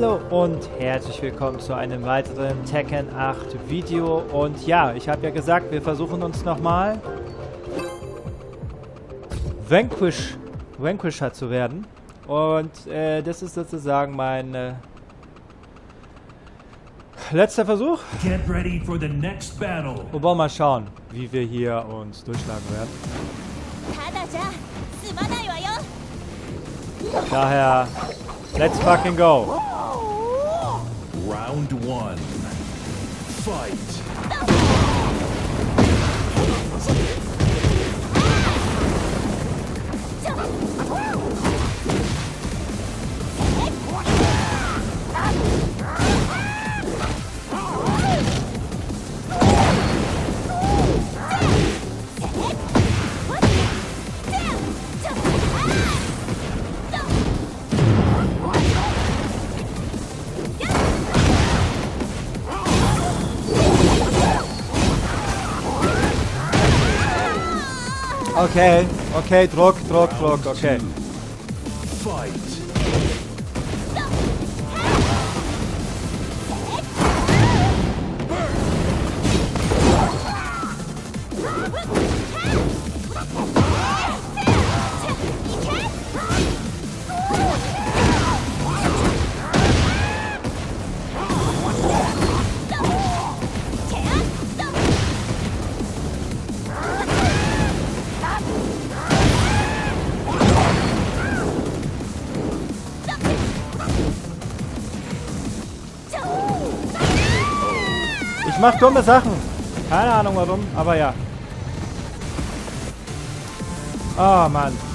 Hallo und herzlich willkommen zu einem weiteren Tekken 8 Video und ja, ich habe ja gesagt, wir versuchen uns nochmal Vanquish, Vanquisher zu werden und äh, das ist sozusagen mein äh, letzter Versuch. Und wollen mal schauen, wie wir hier uns durchschlagen werden. Daher let's fucking go. Round one. Fight. Okay, okay, Druck, Druck, Druck, okay. Fight. Ich mach dumme Sachen. Keine Ahnung warum, aber ja. Oh Mann.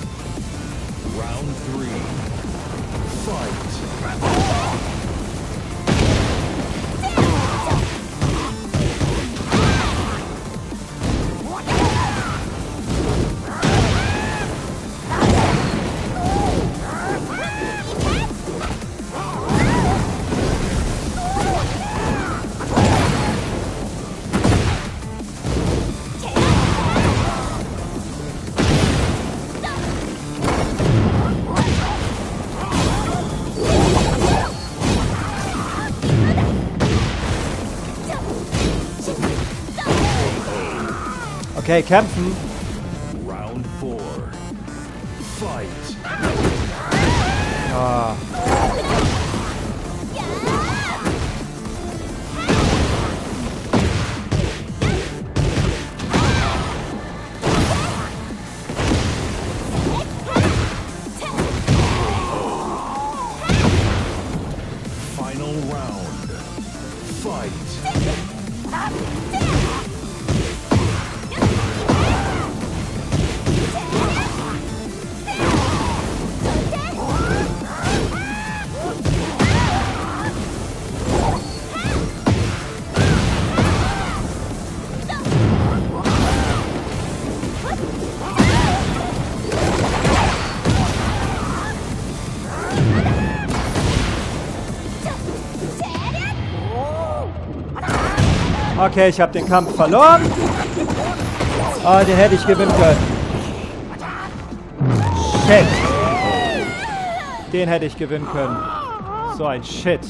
Okay, kämpfen. Okay, ich habe den Kampf verloren. Ah, den hätte ich gewinnen können. Shit. Den hätte ich gewinnen können. So ein Shit.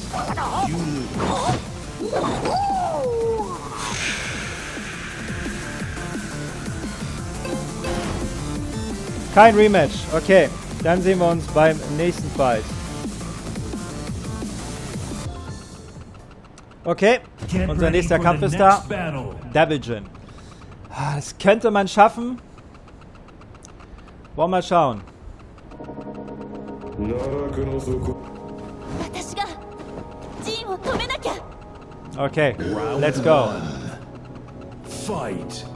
Kein Rematch. Okay, dann sehen wir uns beim nächsten Fight. Okay, unser nächster Kampf ist da. Devil Devilgen. Ah, das könnte man schaffen. Wollen wir mal schauen. Okay, let's go. Fight.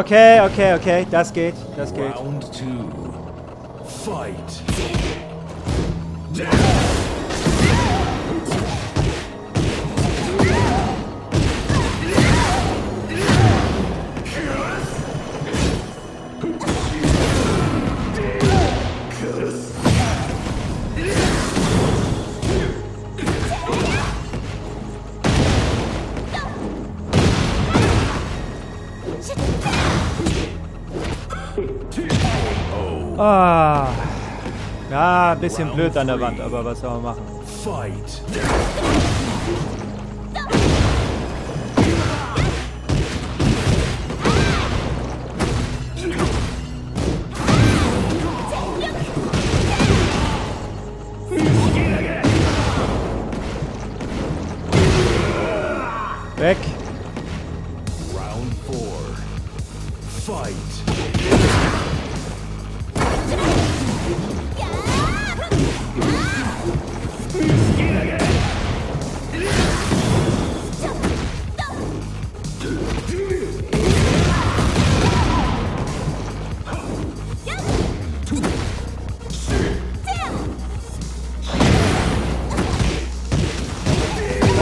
Okay, okay, okay, das geht, das geht. Round two. Fight. Ah. Ja, ein bisschen blöd an der Wand, aber was soll man machen? Fight.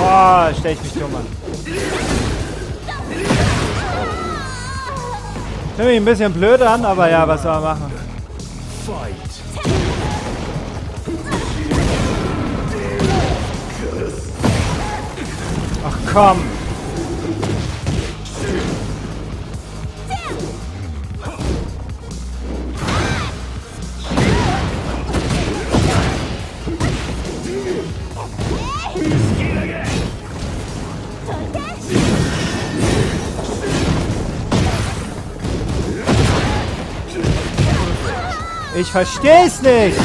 Boah, stell ich mich dumm an. Fühlt mich ein bisschen blöd an, aber ja, was soll man machen? Ach komm. Ich versteh's nicht.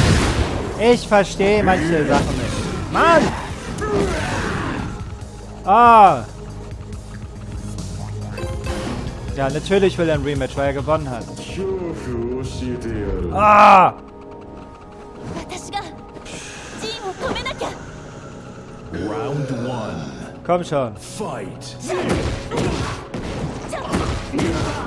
Ich verstehe manche Sachen nicht. Mann! Ah! Ja, natürlich will er ein Rematch, weil er gewonnen hat. Ah! Round one. Komm schon. Fight. Hm.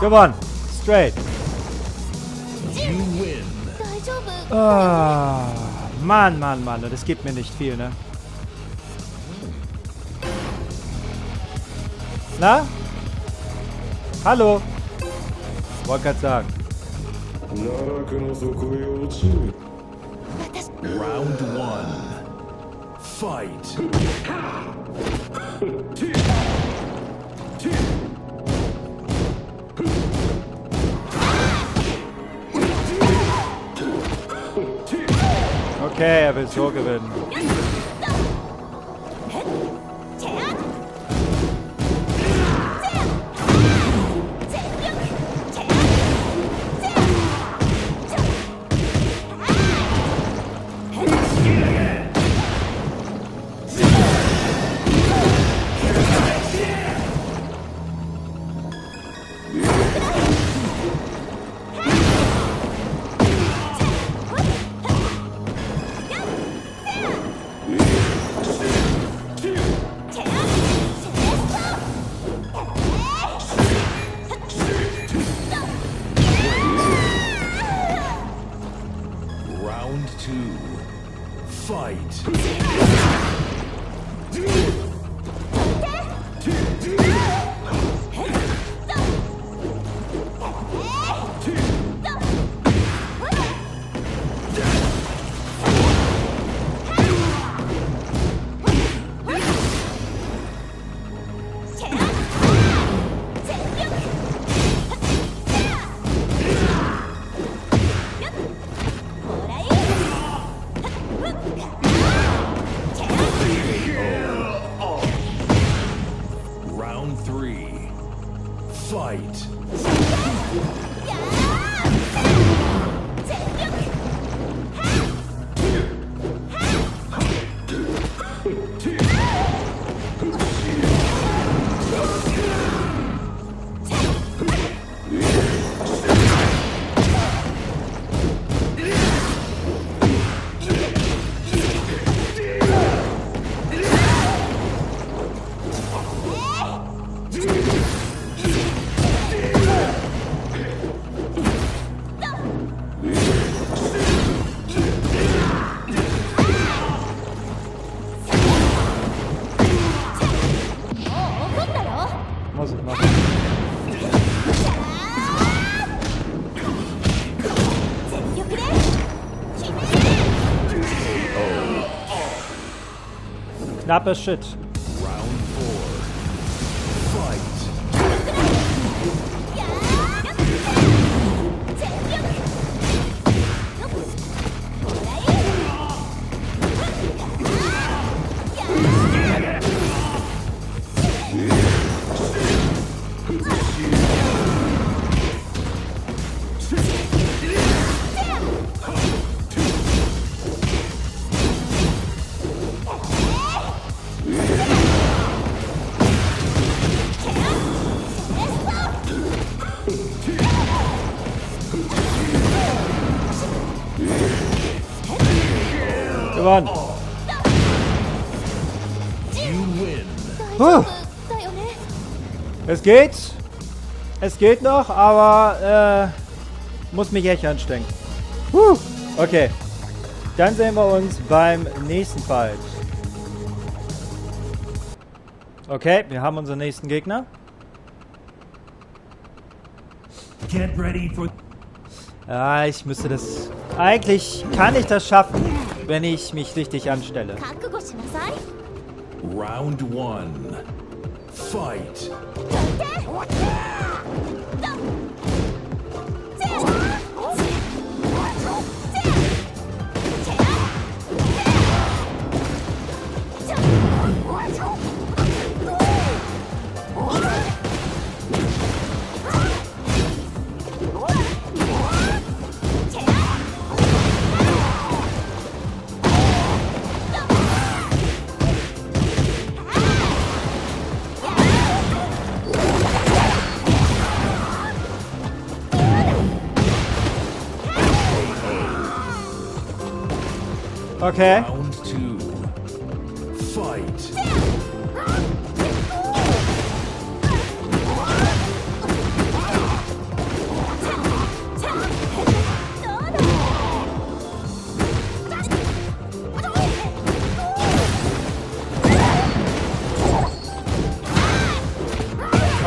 Gewonnen. Straight. Ah, Mann, Mann, Mann. Das gibt mir nicht viel, ne? Na? Hallo? Wollte gerade sagen. Round one. Fight. Okay, er will so Fight. Knappe Shit. Es geht. Es geht noch, aber äh, muss mich echt anstrengen. Huh. Okay. Dann sehen wir uns beim nächsten Fight. Okay, wir haben unseren nächsten Gegner. Ah, ich müsste das... Eigentlich kann ich das schaffen, wenn ich mich richtig anstelle. Round 1. Fight. Okay. Round two. Fight.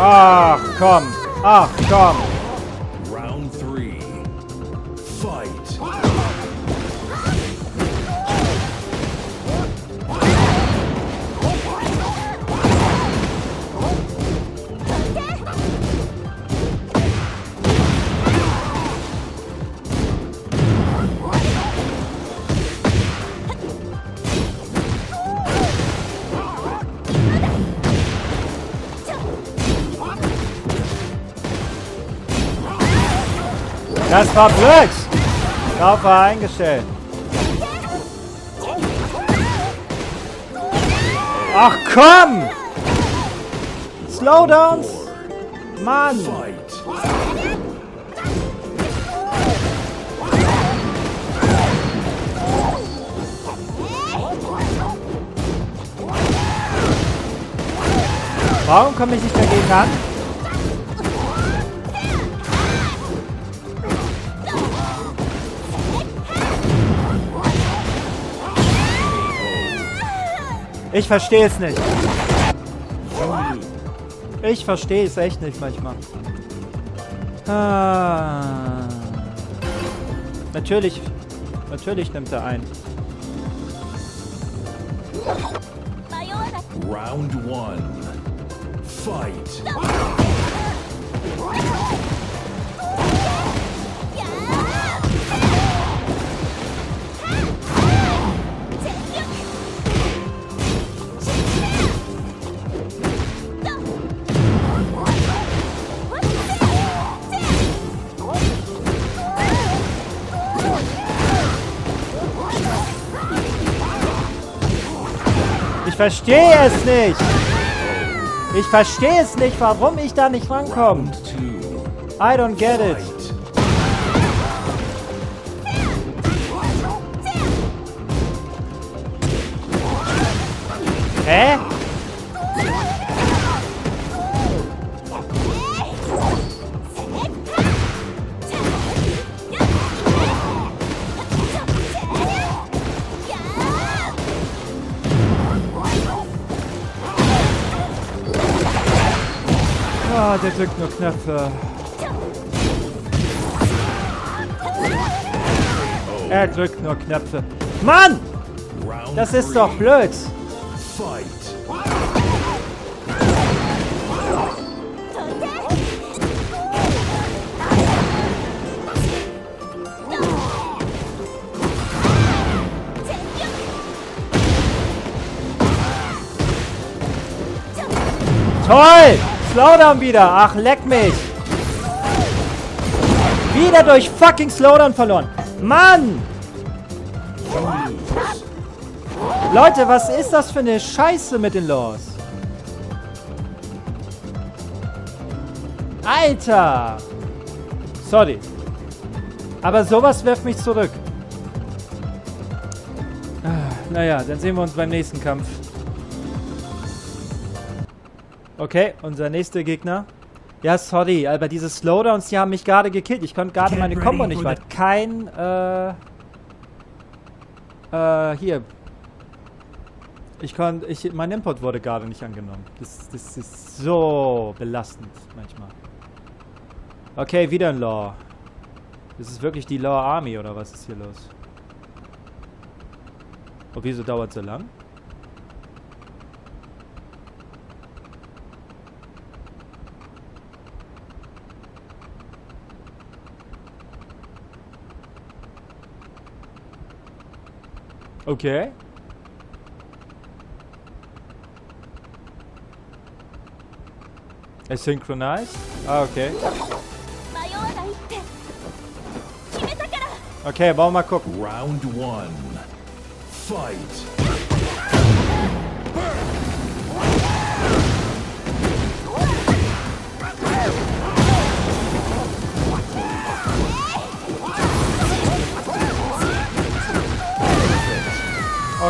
Ach, komm. Ach, komm. Das war blöd. Darauf war eingestellt. Ach komm! Slowdowns! Mann! Warum komme ich nicht dagegen an? Ich verstehe es nicht. Ich verstehe es echt nicht manchmal. Ah. Natürlich, natürlich nimmt er ein. Round one. Fight. Verstehe es nicht. Ich verstehe es nicht, warum ich da nicht rankomme. I don't get it. Der drückt nur Knöpfe. Er drückt nur Knöpfe. Mann! Das ist doch blöd. Toll! Slowdown wieder. Ach, leck mich. Wieder durch fucking Slowdown verloren. Mann! Leute, was ist das für eine Scheiße mit den Laws? Alter! Sorry. Aber sowas wirft mich zurück. Ah, Naja, dann sehen wir uns beim nächsten Kampf. Okay, unser nächster Gegner. Ja, sorry, aber diese Slowdowns, die haben mich gerade gekillt. Ich konnte gerade meine Combo nicht weit. Kein, äh... Äh, hier. Ich konnte, ich, mein Import wurde gerade nicht angenommen. Das, das ist so belastend manchmal. Okay, wieder ein Law. Das ist wirklich die Law Army, oder was ist hier los? Oh, wieso dauert so lang? Okay. Asynchronized? Ah, okay. Okay, Balma Cook. Round one. Fight.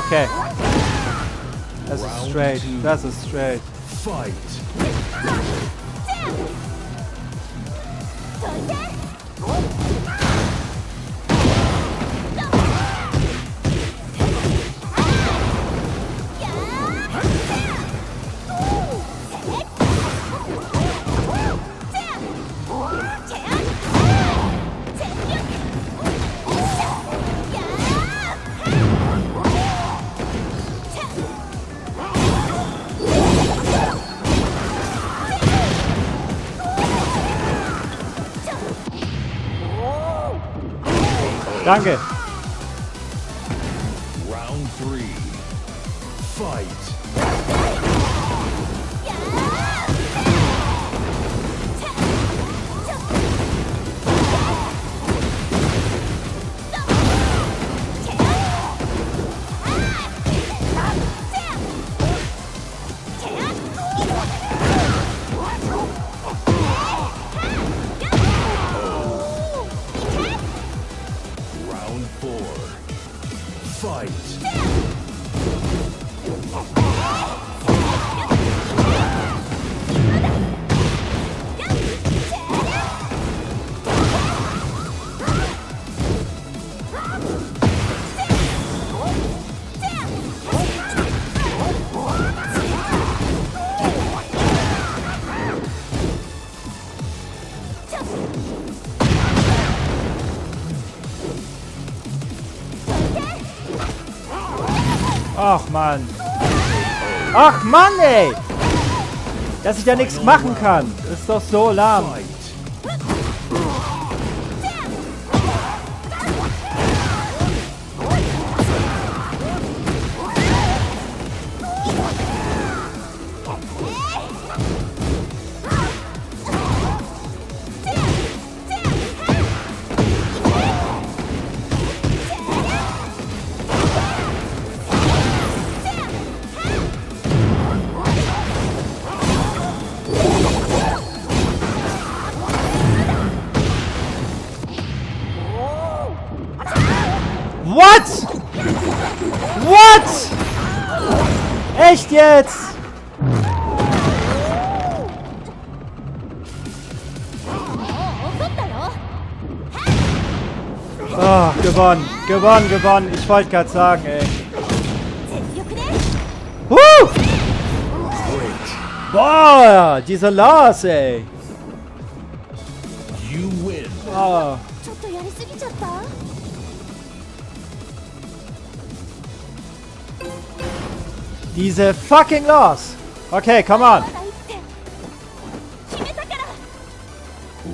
Okay. Das ist Round straight. two. Das ist straight. Fight. Danke. Ach, Mann. Ach, Mann, ey. Dass ich da nichts machen kann. Ist doch so lahm. Jetzt! Ah, gewonnen, gewonnen, gewonnen. Ich wollte gerade sagen, ey. Huh! Boah, dieser Lars, ey. You Diese fucking Laws. Okay, come on.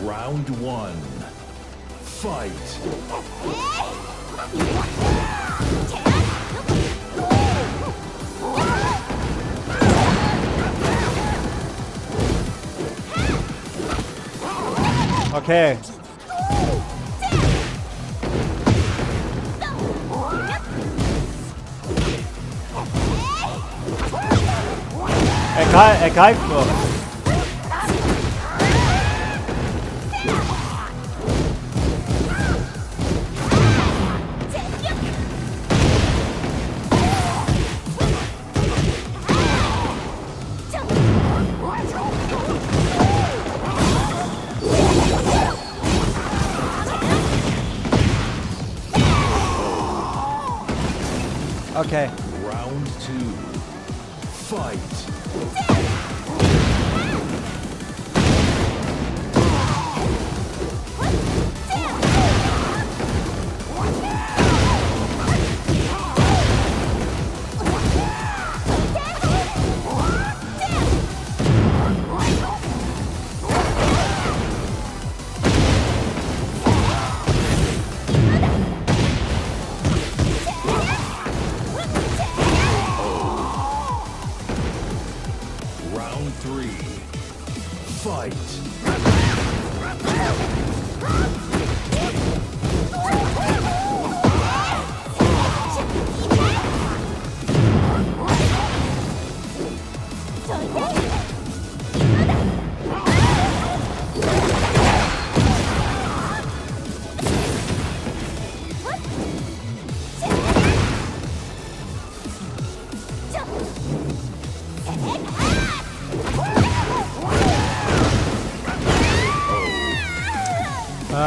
Round one. Fight. Okay. Greif, er greift nur. Okay. Round two. Fight.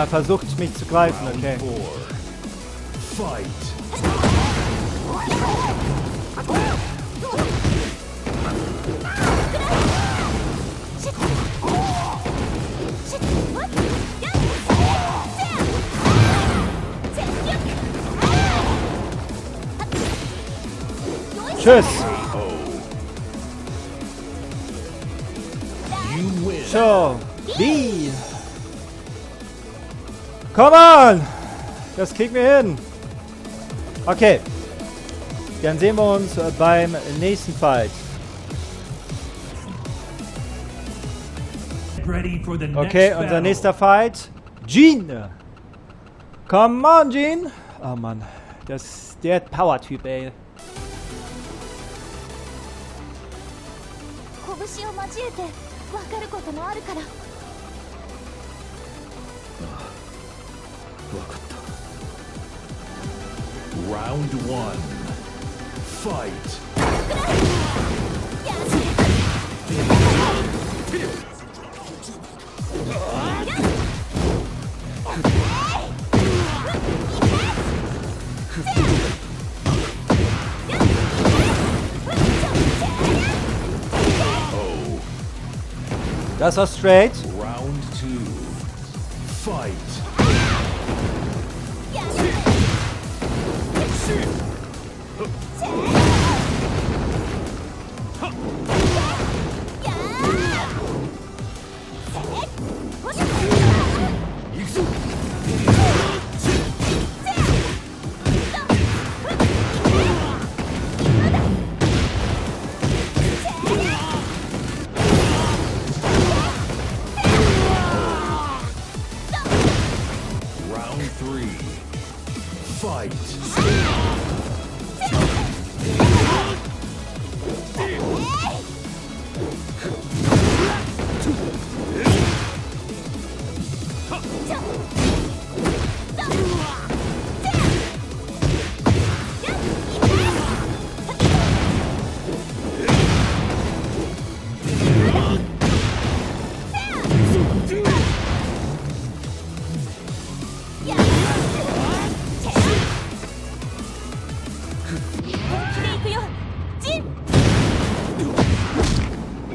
Ah, versucht mich zu greifen, okay. Tschüss. So. Wie? Come on! Das kriegen wir hin. Okay. Dann sehen wir uns äh, beim nächsten Fight. Ready for the Okay, unser nächster Fight. Jean. Come on, Jean. Oh Mann. Das der Power-Typ, ey. Round one. Fight! That's a straight. Round two. Fight. Round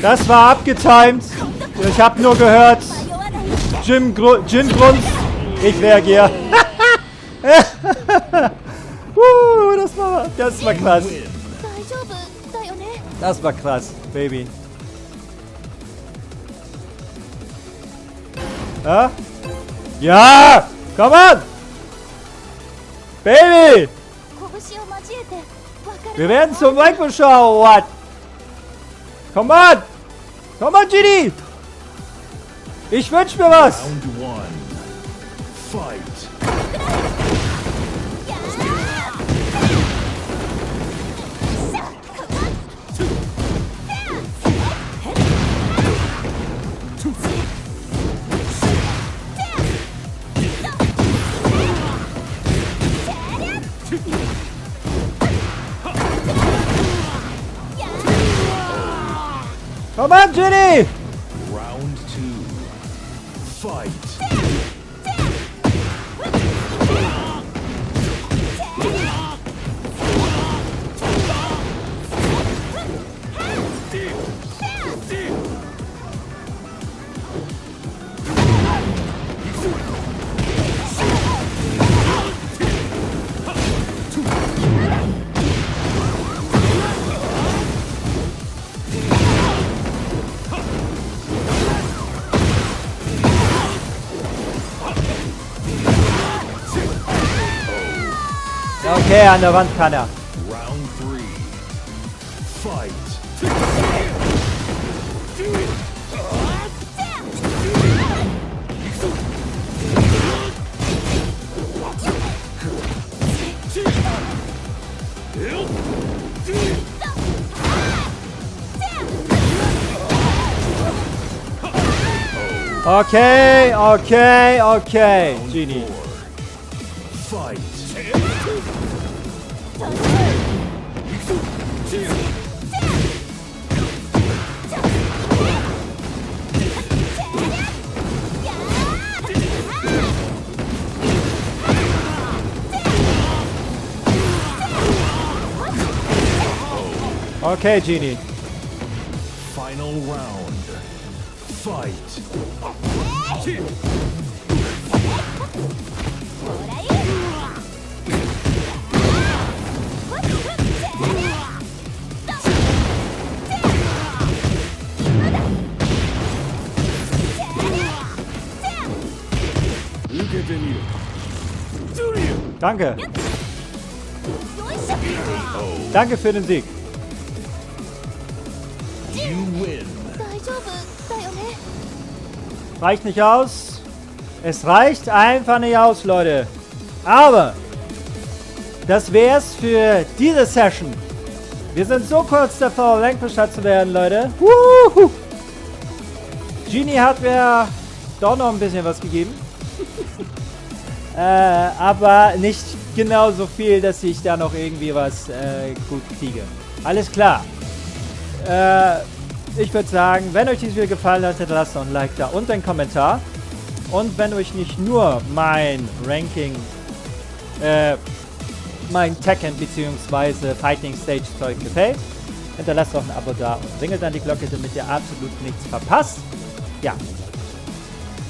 Das war abgetimt. Ich habe nur gehört, Jim, Gru Jim Grunz. Ich reagiere. uh, das war, das war krass. Das war krass, Baby. Ja? Ja! Komm an! Baby! Wir werden zum Micro-Show, what? Come on! Come on, Genie! Ich wünsch mir was! 'Come Okay, an der Wand kann er. Round three. Fight. Okay, okay, okay, Genie. Fight. Okay, Genie. Final round. Fight. Danke. Danke für den Sieg. Reicht nicht aus. Es reicht einfach nicht aus, Leute. Aber das wär's für diese Session. Wir sind so kurz davor, Lenkbestand zu werden, Leute. Wuhu! Genie hat mir doch noch ein bisschen was gegeben. äh, aber nicht genauso viel, dass ich da noch irgendwie was äh, gut kriege. Alles klar. Äh, ich würde sagen, wenn euch dieses Video gefallen hat, lasst doch ein Like da und einen Kommentar. Und wenn euch nicht nur mein Ranking, äh, mein Tekken bzw. Fighting Stage Zeug gefällt, hinterlasst doch ein Abo da und ringelt dann die Glocke, damit ihr absolut nichts verpasst. Ja.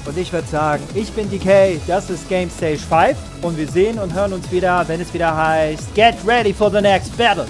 Und ich würde sagen, ich bin DK, das ist Game Stage 5 und wir sehen und hören uns wieder, wenn es wieder heißt Get ready for the next battle.